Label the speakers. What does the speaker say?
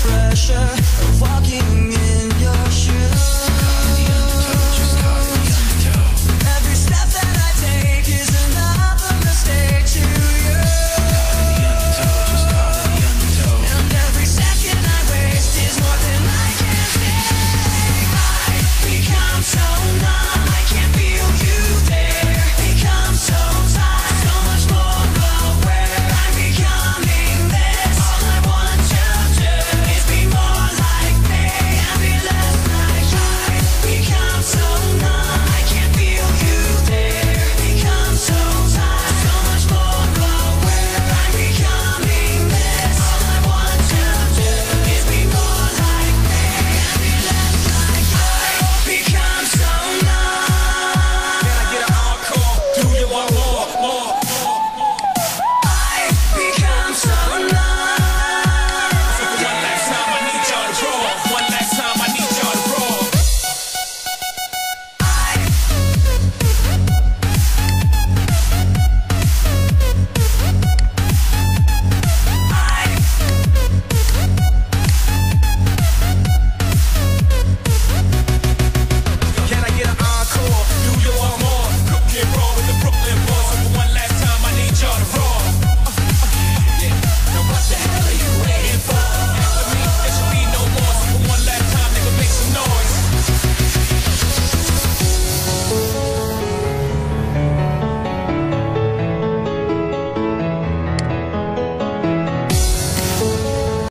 Speaker 1: pressure. Of walking